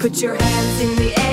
Put your hands in the air.